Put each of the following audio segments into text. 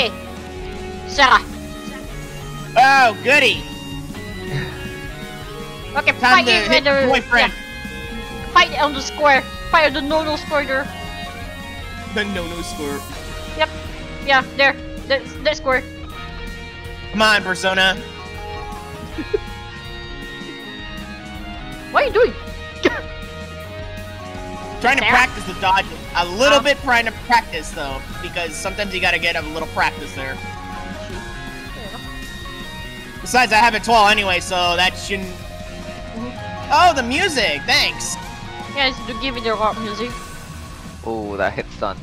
Okay. Sarah. Oh, goody. Okay, Time fight to hit uh, the boyfriend. yeah. Fight on the square. Fight on the no no square there. The no-no score. Yep. Yeah, there. That, that square. Come on, Persona. What are you doing? Trying to Sarah? practice the dodge. A little Oh. bit trying to practice though, because sometimes you gotta get a little practice there. Besides, I have it 12 anyway, so that shouldn't. Oh, the music! Thanks. Yes, to give it the rock music. Oh, that hit stun.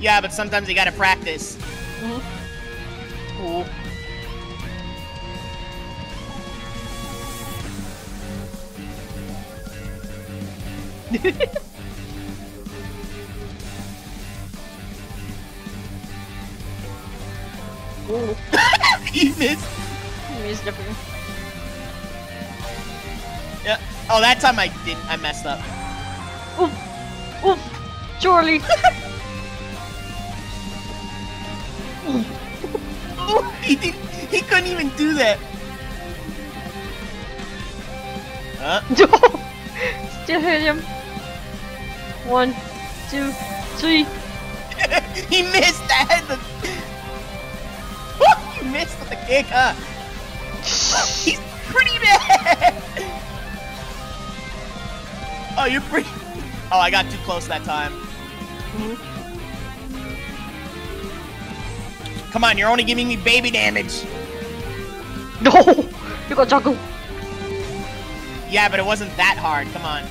Yeah, but sometimes you gotta practice. Mm-hmm. Ooh. Ooh, you missed. missed the thing. Yeah. Oh, that time I didn't. I messed up. Oof! Oof! Surely! Oh, he did, He couldn't even do that. Huh? Still hit him. One, two, three. he missed that. The... Woo, he missed the kick, huh? He's pretty bad. Oh, you're pretty. Oh, I got too close that time. Come on, you're only giving me baby damage. No! You got juggle. Yeah, but it wasn't that hard. Come on.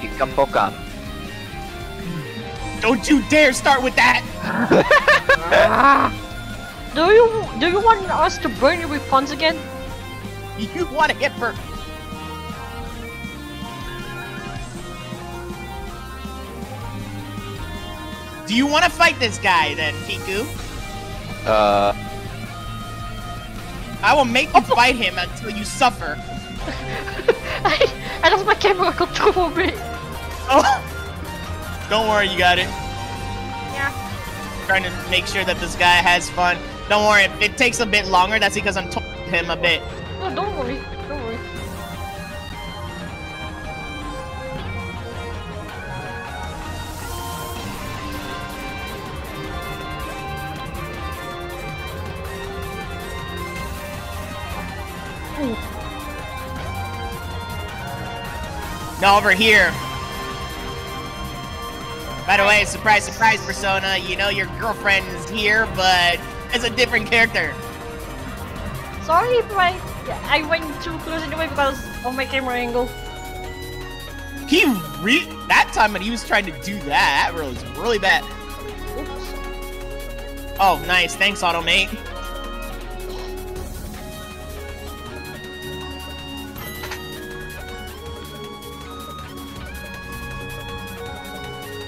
Ikam Poka. Don't you dare start with that. Do you do you want us to burn you with funds again? You want to get for. Do you want to fight this guy then, Kiku? Uh, I will make you fight him until you suffer. I, I lost my camera control a bit. Oh! Don't worry, you got it. Yeah. Trying to make sure that this guy has fun. Don't worry, if it takes a bit longer, that's because I'm talking to him a bit. No, don't worry. Don't worry. Now over here. By the way, surprise, surprise, Persona. You know your girlfriend is here, but it's a different character. Sorry if I I went too close in the way because of my camera angle. He re- that time when he was trying to do that, that really was really bad. Oops. Oh, nice. Thanks, Automate.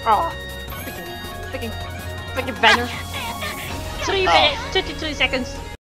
Oh, freaking, freaking, freaking banner. Three Oh. minutes, 23 seconds.